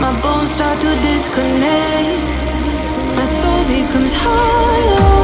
My bones start to disconnect. My soul becomes hollow.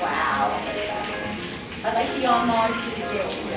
wow. I like the online video.